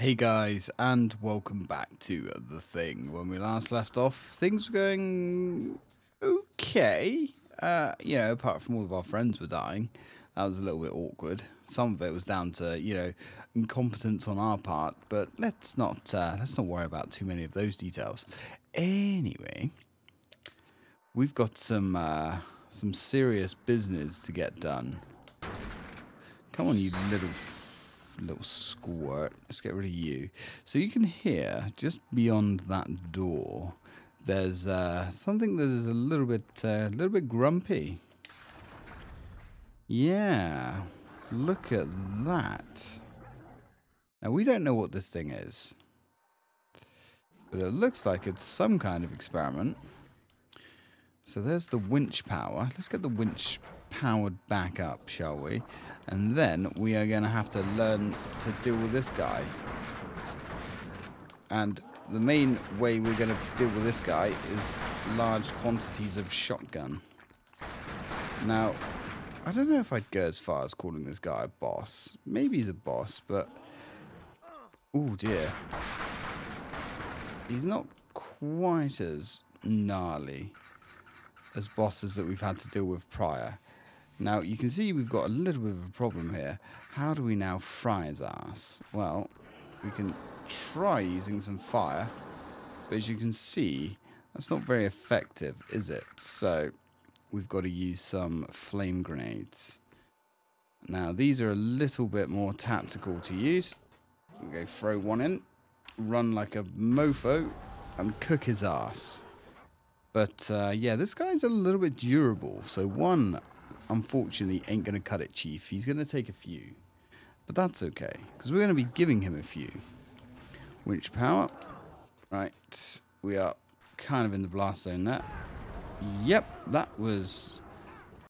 Hey guys, and welcome back to The Thing. When we last left off, things were going okay. Uh, you know, apart from all of our friends were dying. That was a little bit awkward. Some of it was down to, you know, incompetence on our part, but let's not uh, let's not worry about too many of those details. Anyway, we've got some uh, some serious business to get done. Come on, you little little squirt. Let's get rid of you. So you can hear just beyond that door. There's uh, something that is a little bit, uh, a little bit grumpy. Yeah, look at that. Now we don't know what this thing is, but it looks like it's some kind of experiment. So there's the winch power. Let's get the winch powered back up, shall we? And then we are going to have to learn to deal with this guy. And the main way we're going to deal with this guy is large quantities of shotgun. Now, I don't know if I'd go as far as calling this guy a boss. Maybe he's a boss, but... Oh dear. He's not quite as gnarly as bosses that we've had to deal with prior. Now, you can see we've got a little bit of a problem here. How do we now fry his ass? Well, we can try using some fire, but as you can see, that's not very effective, is it? So, we've got to use some flame grenades. Now, these are a little bit more tactical to use. We go throw one in, run like a mofo, and cook his ass. But uh, yeah, this guy's a little bit durable. So one, unfortunately, ain't going to cut it, Chief. He's going to take a few. But that's okay, because we're going to be giving him a few. Winch power. Right, we are kind of in the blast zone there. Yep, that was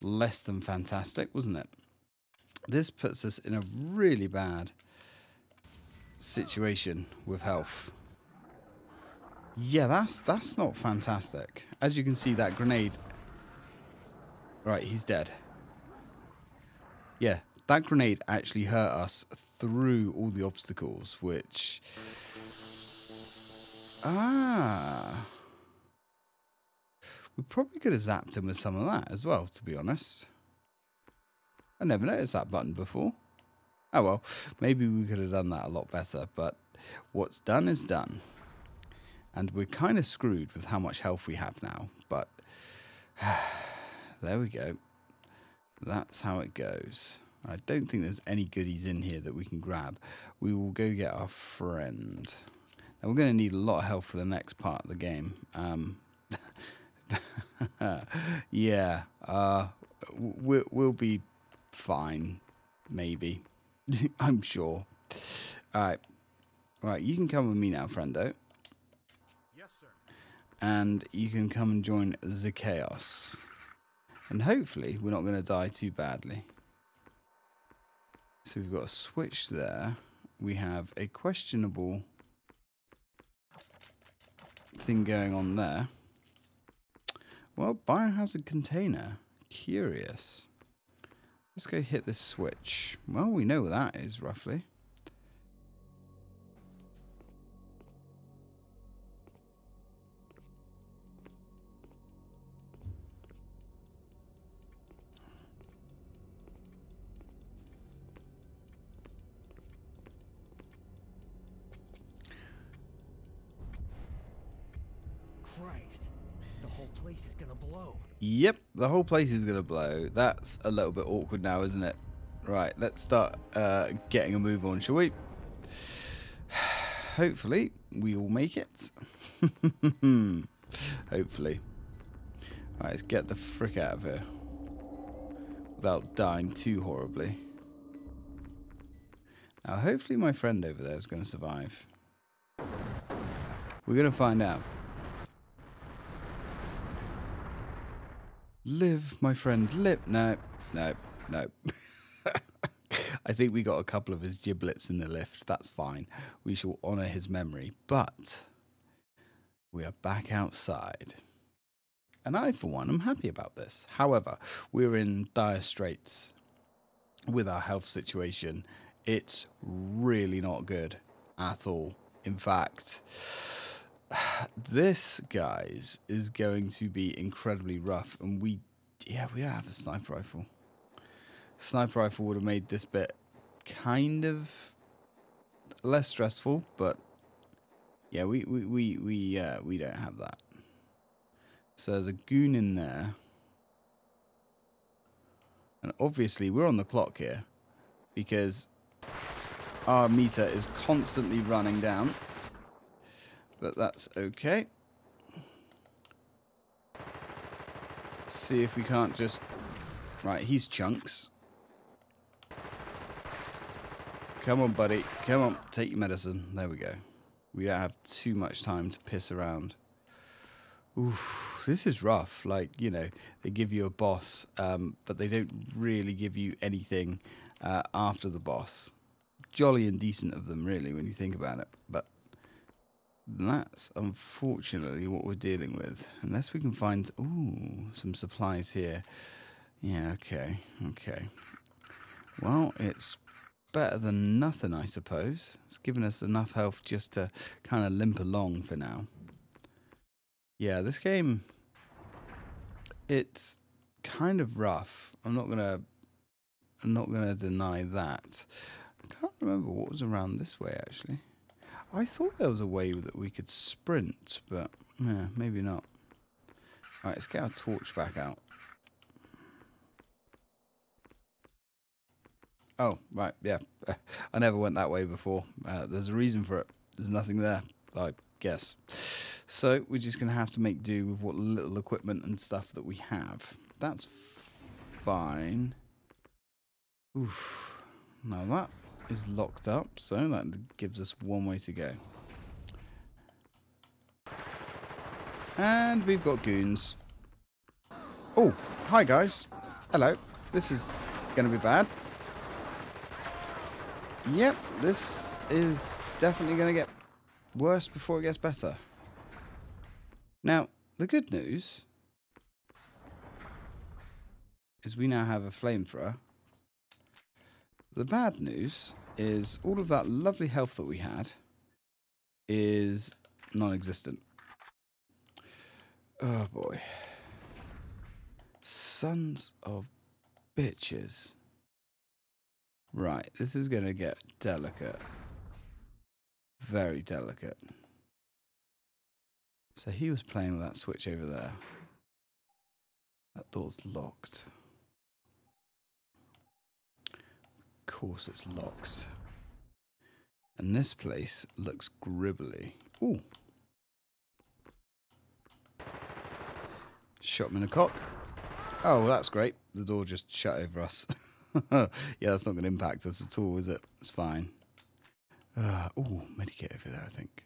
less than fantastic, wasn't it? This puts us in a really bad situation with health. Yeah, that's that's not fantastic. As you can see, that grenade... Right, he's dead. Yeah, that grenade actually hurt us through all the obstacles, which... Ah... We probably could have zapped him with some of that as well, to be honest. I never noticed that button before. Oh well, maybe we could have done that a lot better, but what's done is done. And we're kind of screwed with how much health we have now, but there we go. That's how it goes. I don't think there's any goodies in here that we can grab. We will go get our friend. Now we're going to need a lot of health for the next part of the game. Um, yeah, uh, we'll, we'll be fine, maybe. I'm sure. All right. All right, you can come with me now, friendo. Yes, sir. And you can come and join the chaos. And hopefully we're not going to die too badly. So we've got a switch there. We have a questionable thing going on there. Well, biohazard container. Curious. Let's go hit this switch. Well, we know what that is, roughly. The whole place is going to blow. That's a little bit awkward now, isn't it? Right, let's start uh, getting a move on, shall we? Hopefully, we will make it. Hopefully. Right, let's get the frick out of here. Without dying too horribly. Now, hopefully my friend over there is going to survive. We're going to find out. Live, my friend, live. No, no, no. I think we got a couple of his giblets in the lift. That's fine. We shall honour his memory. But we are back outside. And I, for one, am happy about this. However, we're in dire straits with our health situation. It's really not good. at all. In fact, this, guys, is going to be incredibly rough. And we, yeah, we have a sniper rifle. Sniper rifle would have made this bit kind of less stressful, but yeah, we we we we uh, we don't have that. So there's a goon in there, and obviously we're on the clock here because our meter is constantly running down. But that's okay. see if we can't just right. He's chunks. Come on, buddy. Come on. Take your medicine. There we go. We don't have too much time to piss around. Oof, this is rough. Like, you know, they give you a boss, um, but they don't really give you anything uh, after the boss. Jolly and decent of them, really, when you think about it. But that's unfortunately what we're dealing with. Unless we can find, ooh, some supplies here. Yeah, okay, okay. Well, it's better than nothing, I suppose. It's given us enough health just to kind of limp along for now. Yeah, this game, it's kind of rough. I'm not gonna, I'm not gonna deny that. I can't remember what was around this way actually. I thought there was a way that we could sprint, but yeah, maybe not. All right, let's get our torch back out. Oh, right, yeah. I never went that way before. Uh, there's a reason for it. There's nothing there, I guess. So we're just going to have to make do with what little equipment and stuff that we have. That's fine. Oof. Now that is locked up, so that gives us one way to go. And we've got goons. Oh, hi guys. Hello. This is going to be bad. Yep, this is definitely going to get worse before it gets better. Now, the good news is we now have a flamethrower. The bad news is all of that lovely health that we had is non-existent. Oh boy. Sons of bitches. Right, this is going to get delicate. Very delicate. So he was playing with that switch over there. That door's locked. Of course it's locked. And this place looks gribbly. Ooh. Shot him in the cock. Oh, well, that's great. The door just shut over us. yeah, that's not going to impact us at all, is it? It's fine. Uh, oh, medikit over there, I think.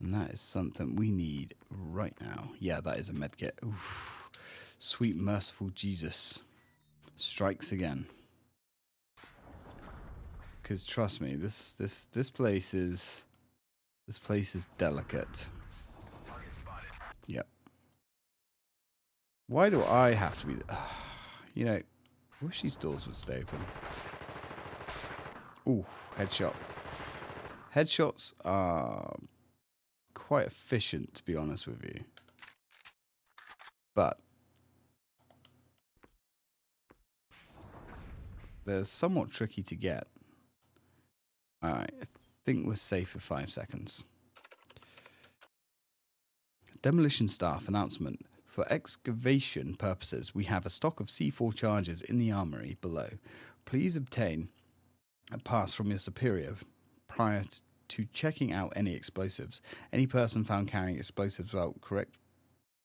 And that is something we need right now. Yeah, that is a medkit. Oof. Sweet merciful Jesus strikes again. Because trust me, this this this place is this place is delicate. Yep. Why do I have to be... You know, I wish these doors would stay open. Ooh, headshot. Headshots are quite efficient, to be honest with you. But they're somewhat tricky to get. Alright, I think we're safe for five seconds. Demolition staff announcement. For excavation purposes, we have a stock of C4 charges in the armory below. Please obtain a pass from your superior prior to checking out any explosives. Any person found carrying explosives without correct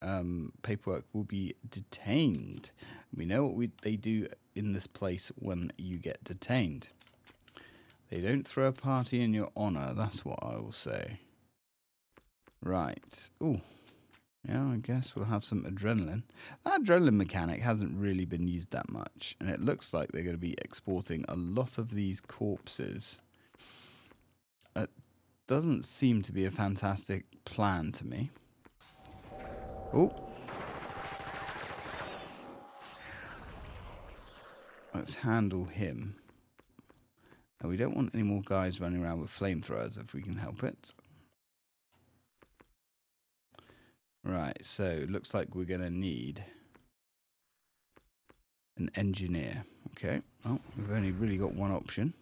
um, paperwork will be detained. We know what we, they do in this place when you get detained. They don't throw a party in your honor, that's what I will say. Right. Ooh. Yeah, I guess we'll have some adrenaline. That adrenaline mechanic hasn't really been used that much, and it looks like they're going to be exporting a lot of these corpses. It doesn't seem to be a fantastic plan to me. Oh. Let's handle him. And we don't want any more guys running around with flamethrowers if we can help it. Right, so looks like we're going to need an engineer. Okay, well, we've only really got one option.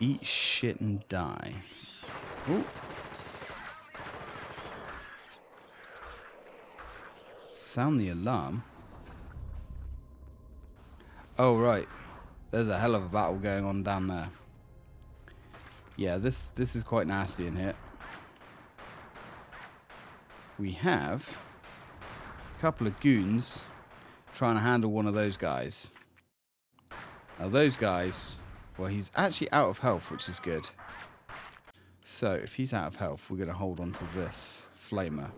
Eat shit and die. Sound the alarm. Oh, right. There's a hell of a battle going on down there. Yeah, this this is quite nasty in here. We have a couple of goons trying to handle one of those guys. Now those guys, well, he's actually out of health, which is good. So if he's out of health, we're going to hold on to this flamer.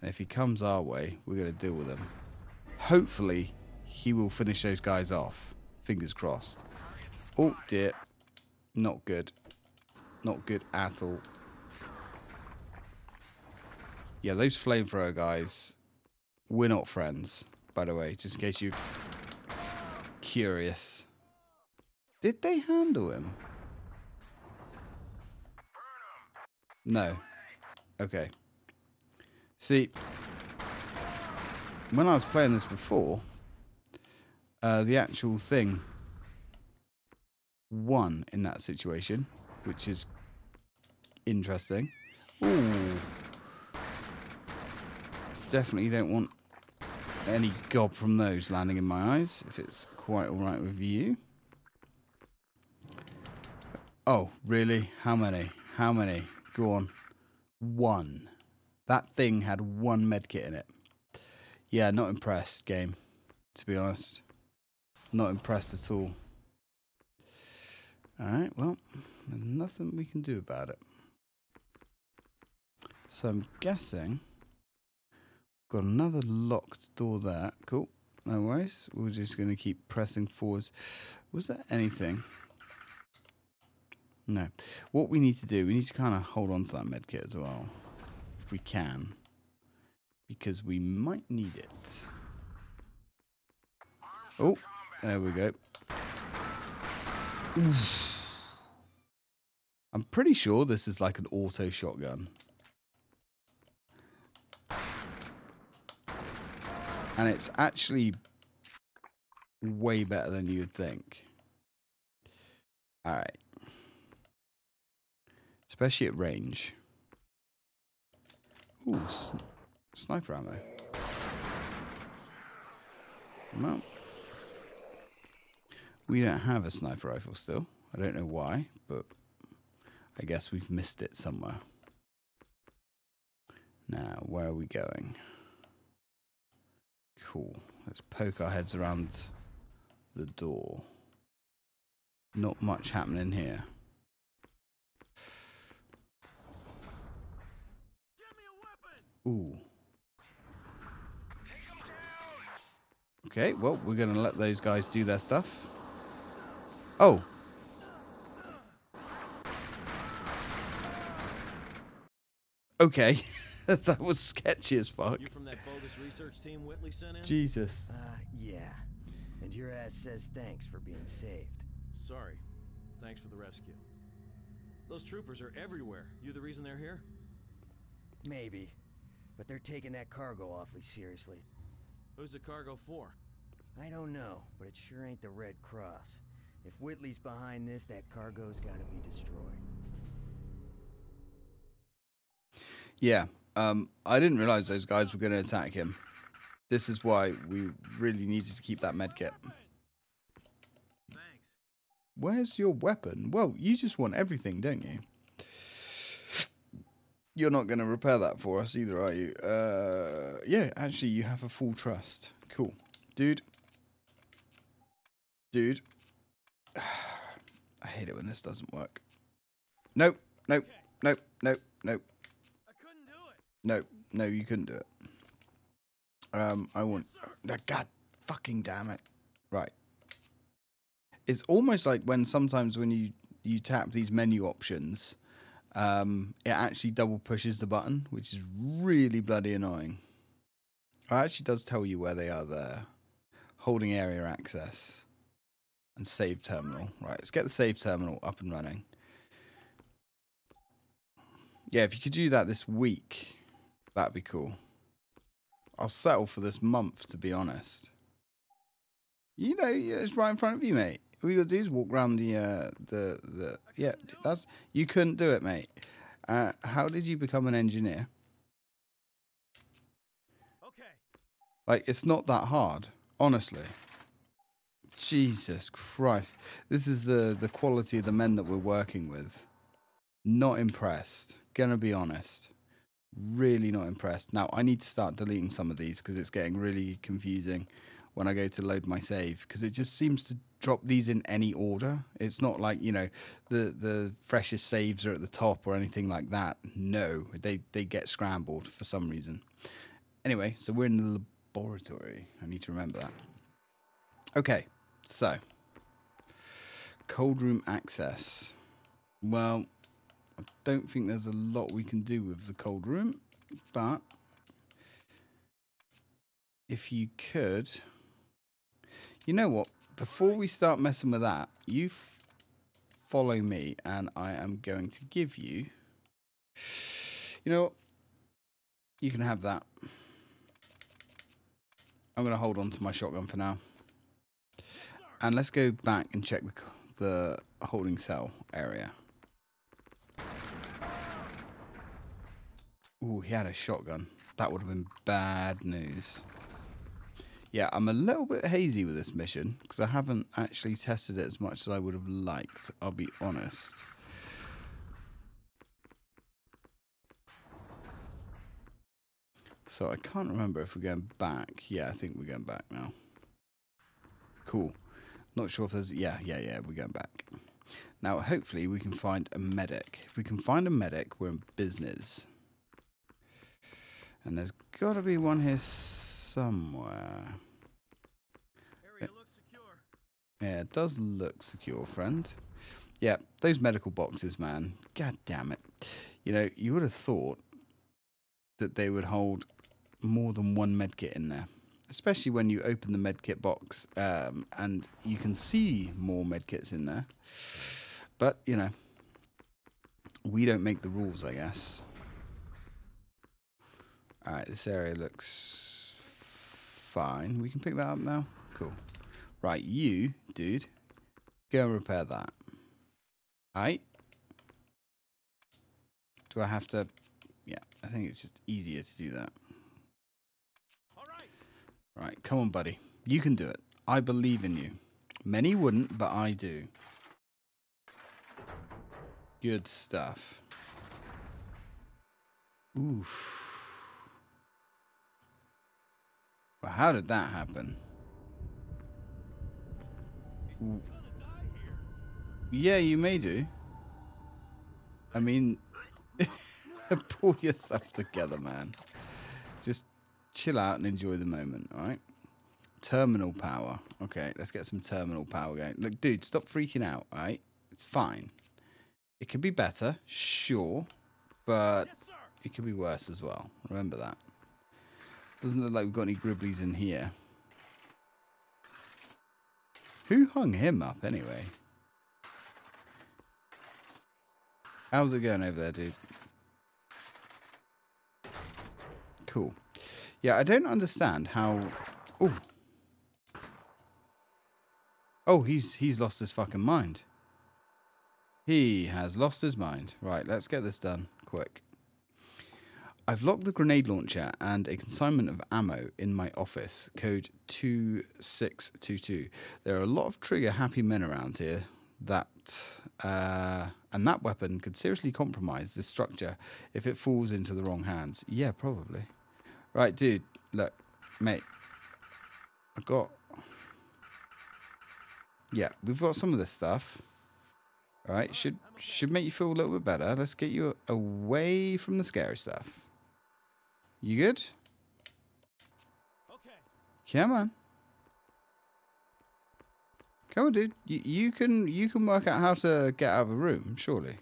And if he comes our way, we're going to deal with him. Hopefully, he will finish those guys off. Fingers crossed. Oh dear. Not good. Not good at all. Yeah, those flamethrower guys, we're not friends, by the way, just in case you're curious. Did they handle him? No. Okay. See, when I was playing this before, uh, the actual thing won in that situation, which is interesting. Ooh. Definitely don't want any gob from those landing in my eyes, if it's quite alright with you. Oh, really? How many? How many? Go on. One. That thing had one medkit in it. Yeah, not impressed, game, to be honest. Not impressed at all. Alright, well, there's nothing we can do about it. So I'm guessing got another locked door there. Cool. No worries. We're just going to keep pressing forwards. Was there anything? No. What we need to do, we need to kind of hold on to that medkit as well. We can. Because we might need it. Oh, there we go. Oof. I'm pretty sure this is like an auto shotgun. And it's actually way better than you'd think. Alright. Especially at range. Ooh, sniper ammo. Well, we don't have a sniper rifle still. I don't know why, but I guess we've missed it somewhere. Now, where are we going? Cool. Let's poke our heads around the door. Not much happening here. Ooh. Okay, well, we're going to let those guys do their stuff. Oh. Okay. that was sketchy as fuck. You from that bogus research team Whitley sent in? Jesus. Uh, yeah. And your ass says thanks for being saved. Sorry. Thanks for the rescue. Those troopers are everywhere. You the reason they're here? Maybe. But they're taking that cargo awfully seriously. Who's the cargo for? I don't know, but it sure ain't the Red Cross. If Whitley's behind this, that cargo's gotta be destroyed. Yeah. Um, I didn't realize those guys were going to attack him. This is why we really needed to keep that medkit. Thanks. Where's your weapon? Well, you just want everything, don't you? You're not going to repair that for us either, are you? Uh, yeah, actually, you have a full trust. Cool. Dude. Dude. I hate it when this doesn't work. Nope, nope, nope, nope, nope. I couldn't do it. No, no, you couldn't do it. Um, I want. God fucking damn it! Right. It's almost like when sometimes when you you tap these menu options, um, it actually double pushes the button, which is really bloody annoying. It actually does tell you where they are there. holding area access, and save terminal. Right, let's get the save terminal up and running. Yeah, if you could do that this week, that'd be cool. I'll settle for this month, to be honest. You know, it's right in front of you, mate. All you gotta do is walk around the, uh, the, the, yeah, that's, you couldn't do it, mate. Uh, how did you become an engineer? Okay. Like, it's not that hard, honestly. Jesus Christ. This is the, the quality of the men that we're working with. Not impressed. Gonna be honest. Really not impressed. Now, I need to start deleting some of these because it's getting really confusing when I go to load my save because it just seems to drop these in any order. It's not like, you know, the, the freshest saves are at the top or anything like that. No, they, they get scrambled for some reason. Anyway, so we're in the laboratory. I need to remember that. Okay, so cold room access. Well, I don't think there's a lot we can do with the cold room, but if you could, you know what? Before we start messing with that, you follow me, and I am going to give you. You know what? You can have that. I'm going to hold on to my shotgun for now. And let's go back and check the, the holding cell area. Ooh, he had a shotgun. That would have been bad news. Yeah, I'm a little bit hazy with this mission because I haven't actually tested it as much as I would have liked. I'll be honest. So I can't remember if we're going back. Yeah, I think we're going back now. Cool. Not sure if there's. Yeah, yeah, yeah, we're going back. Now, hopefully, we can find a medic. If we can find a medic, we're in business. And there's got to be one here somewhere. Yeah, it does look secure, friend. Yeah, those medical boxes, man. God damn it. You know, you would have thought that they would hold more than one medkit in there. Especially when you open the medkit box um, and you can see more medkits in there. But, you know, we don't make the rules, I guess. Alright, this area looks fine. We can pick that up now. Cool. Right, you, dude, go and repair that. Alright? Do I have to? Yeah, I think it's just easier to do that. All right. Right, come on, buddy. You can do it. I believe in you. Many wouldn't, but I do. Good stuff. Oof. Well, how did that happen? Yeah, you may do. I mean, pull yourself together, man. Just chill out and enjoy the moment, all right? Terminal power. Okay, let's get some terminal power going. Look, dude, stop freaking out, all right? It's fine. It could be better, sure, but it could be worse as well. Remember that. Doesn't look like we've got any gribblies in here. Who hung him up anyway? How's it going over there, dude? Cool. Yeah, I don't understand how. Oh. Oh, he's he's lost his fucking mind. He has lost his mind. Right, let's get this done quick. I've locked the grenade launcher and a consignment of ammo in my office, code 2622. There are a lot of trigger happy men around here that uh, and that weapon could seriously compromise this structure if it falls into the wrong hands. Yeah, probably. Right, dude, look, mate. I got Yeah, we've got some of this stuff. All right, should should make you feel a little bit better. Let's get you away from the scary stuff. You good? Okay. Come on. Come on, dude. You, you can you can work out how to get out of a room, surely.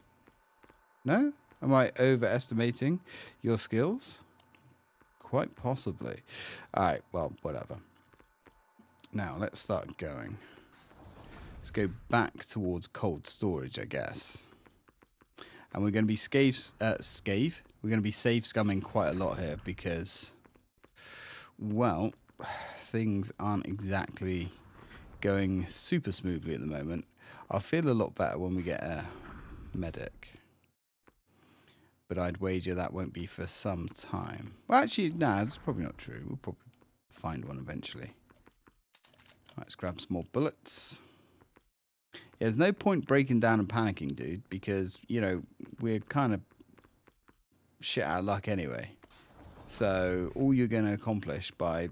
No? Am I overestimating your skills? Quite possibly. All right. Well, whatever. Now, let's start going. Let's go back towards cold storage, I guess. And we're going to be scave, uh, scave? We're going to be save scumming quite a lot here because, well, things aren't exactly going super smoothly at the moment. I'll feel a lot better when we get a medic. But I'd wager that won't be for some time. Well, actually, no, nah, that's probably not true. We'll probably find one eventually. Let's grab some more bullets. Yeah, there's no point breaking down and panicking, dude, because, you know, we're kind of shit out of luck anyway. So all you're going to accomplish by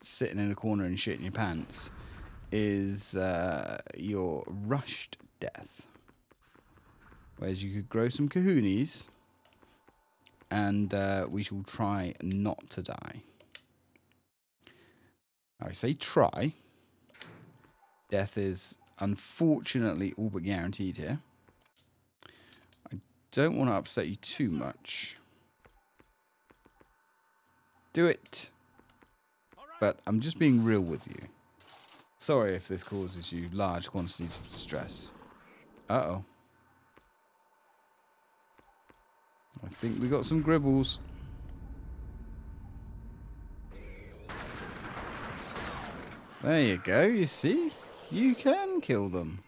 sitting in a corner and shitting your pants is uh, your rushed death. Whereas you could grow some kahunis and uh, we shall try not to die. I say try. Death is unfortunately all but guaranteed here. Don't want to upset you too much. Do it. But I'm just being real with you. Sorry if this causes you large quantities of stress. Uh-oh. I think we got some gribbles. There you go, you see? You can kill them.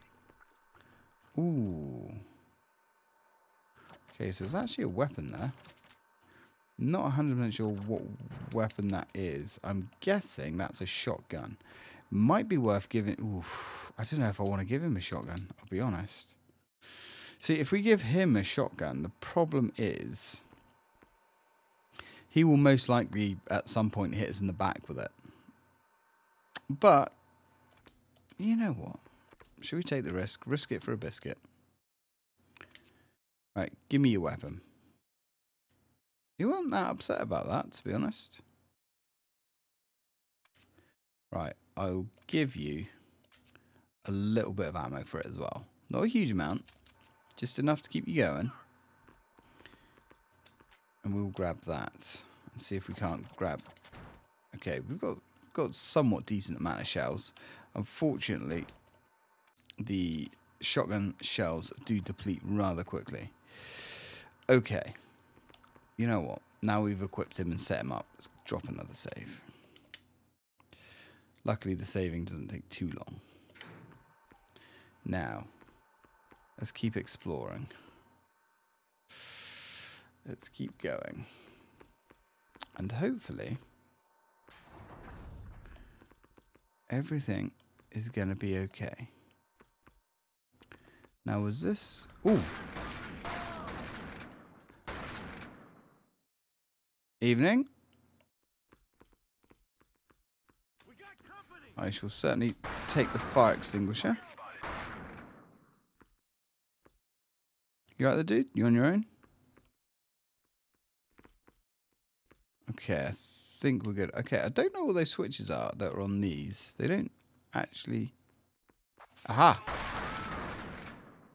Ooh. Okay, so there's actually a weapon there. Not 100% sure what weapon that is. I'm guessing that's a shotgun. Might be worth giving... Oof, I don't know if I want to give him a shotgun, I'll be honest. See, if we give him a shotgun, the problem is... He will most likely, at some point, hit us in the back with it. But, you know what? Should we take the risk? Risk it for a biscuit. Right, give me your weapon. You weren't that upset about that, to be honest. Right, I'll give you a little bit of ammo for it as well. Not a huge amount, just enough to keep you going. And we'll grab that and see if we can't grab... Okay, we've got got somewhat decent amount of shells. Unfortunately, the shotgun shells do deplete rather quickly. Okay. You know what? Now we've equipped him and set him up. Let's drop another save. Luckily, the saving doesn't take too long. Now, let's keep exploring. Let's keep going. And hopefully, everything is going to be okay. Now, was this... Ooh! Evening. I shall certainly take the fire extinguisher. You right there, dude? You on your own? Okay, I think we're good. Okay, I don't know what those switches are that are on these. They don't actually... Aha!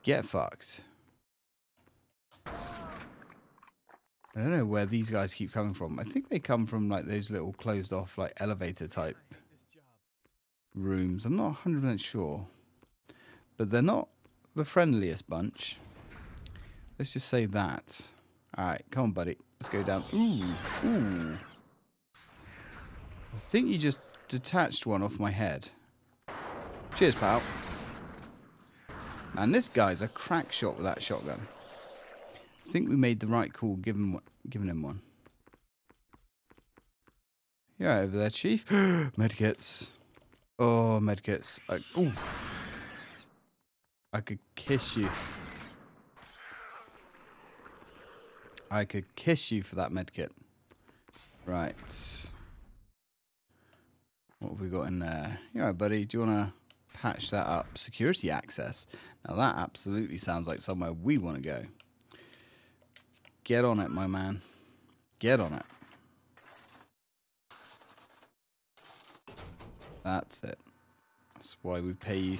Get fucked. I don't know where these guys keep coming from. I think they come from like those little closed off like elevator type rooms. I'm not 100% sure. But they're not the friendliest bunch. Let's just say that. Alright, come on buddy. Let's go down. Ooh, ooh. I think you just detached one off my head. Cheers, pal. And this guy's a crack shot with that shotgun. I think we made the right call giving, giving him one. Yeah, over there, Chief. medkits. Oh, medkits. I, ooh. I could kiss you. I could kiss you for that medkit. Right. What have we got in there? Yeah, buddy? Do you want to patch that up? Security access. Now that absolutely sounds like somewhere we want to go. Get on it, my man. Get on it. That's it. That's why we pay you.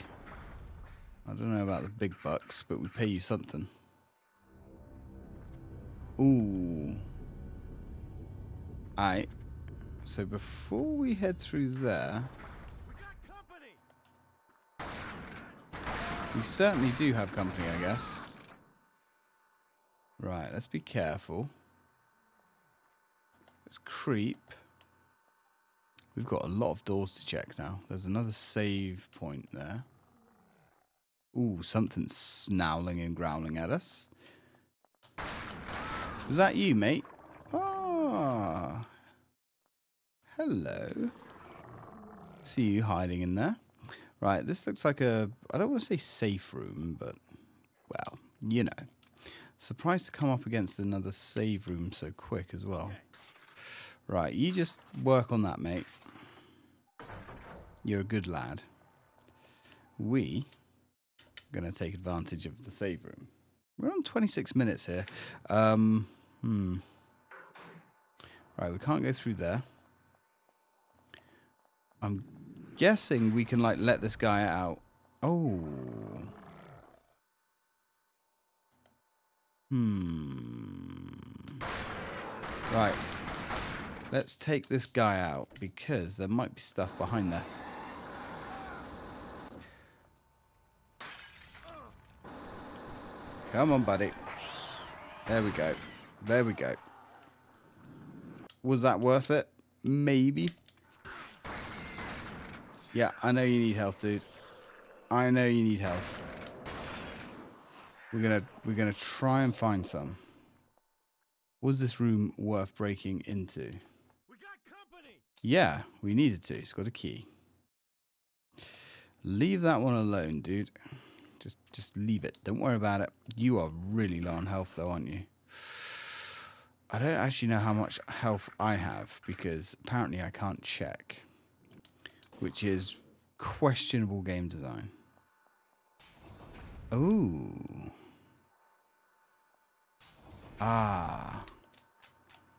I don't know about the big bucks, but we pay you something. Ooh. Alright. So before we head through there... We certainly do have company, I guess. Right, let's be careful. Let's creep. We've got a lot of doors to check now. There's another save point there. Ooh, something's snarling and growling at us. Was that you, mate? Ah. Hello. See you hiding in there. Right, this looks like a, I don't want to say safe room, but, well, you know. Surprised to come up against another save room so quick as well. Right, you just work on that, mate. You're a good lad. We are going to take advantage of the save room. We're on 26 minutes here. Um, hmm. Right, we can't go through there. I'm guessing we can, like, let this guy out. Oh. Hmm. Right. Let's take this guy out because there might be stuff behind there. Come on, buddy. There we go. There we go. Was that worth it? Maybe. Yeah, I know you need health, dude. I know you need health. We're gonna we're gonna try and find some. Was this room worth breaking into? We got company. Yeah, we needed to. It's got a key. Leave that one alone, dude. Just just leave it. Don't worry about it. You are really low on health though, aren't you? I don't actually know how much health I have because apparently I can't check. Which is questionable game design. Ooh. Ah.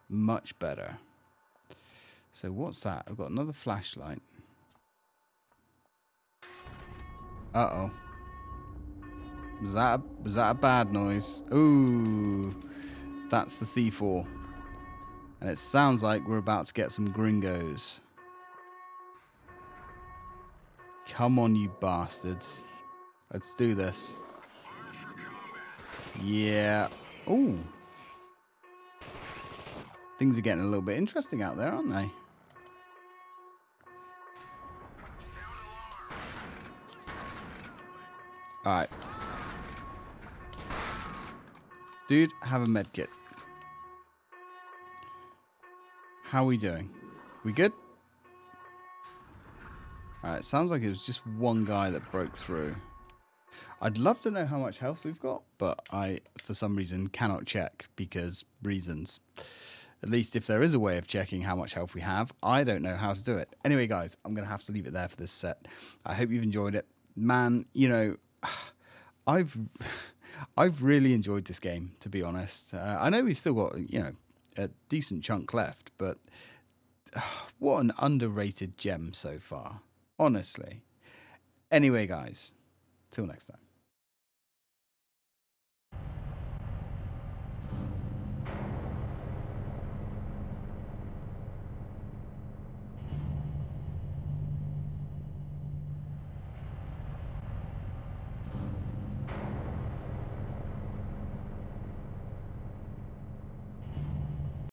Much better. So what's that? I've got another flashlight. Uh-oh. Was that a, was that a bad noise? Ooh. That's the C4. And it sounds like we're about to get some gringos. Come on, you bastards. Let's do this. Yeah. Ooh. Things are getting a little bit interesting out there, aren't they? Alright. Dude, have a med kit. How are we doing? We good? Alright, sounds like it was just one guy that broke through. I'd love to know how much health we've got, but I, for some reason, cannot check because reasons. At least if there is a way of checking how much health we have, I don't know how to do it. Anyway, guys, I'm going to have to leave it there for this set. I hope you've enjoyed it. Man, you know, I've I've really enjoyed this game, to be honest. Uh, I know we've still got, you know, a decent chunk left, but uh, what an underrated gem so far. Honestly. Anyway, guys, till next time.